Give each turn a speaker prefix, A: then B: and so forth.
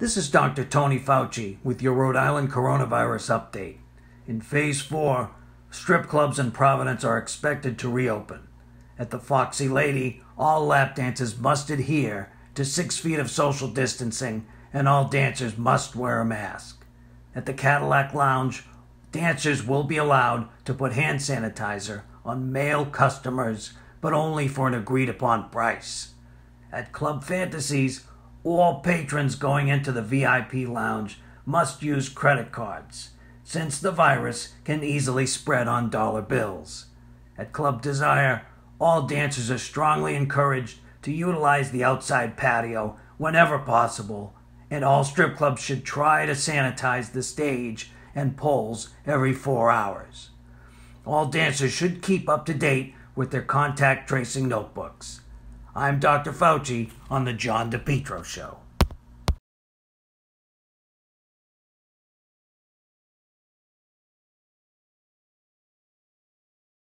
A: This is Dr. Tony Fauci with your Rhode Island coronavirus update. In phase four, strip clubs in Providence are expected to reopen. At the Foxy Lady, all lap dancers must adhere to six feet of social distancing and all dancers must wear a mask. At the Cadillac Lounge, dancers will be allowed to put hand sanitizer on male customers, but only for an agreed upon price. At Club Fantasies, all patrons going into the VIP lounge must use credit cards, since the virus can easily spread on dollar bills. At Club Desire, all dancers are strongly encouraged to utilize the outside patio whenever possible, and all strip clubs should try to sanitize the stage and poles every four hours. All dancers should keep up to date with their contact tracing notebooks. I'm Dr. Fauci on The John DePetro Show.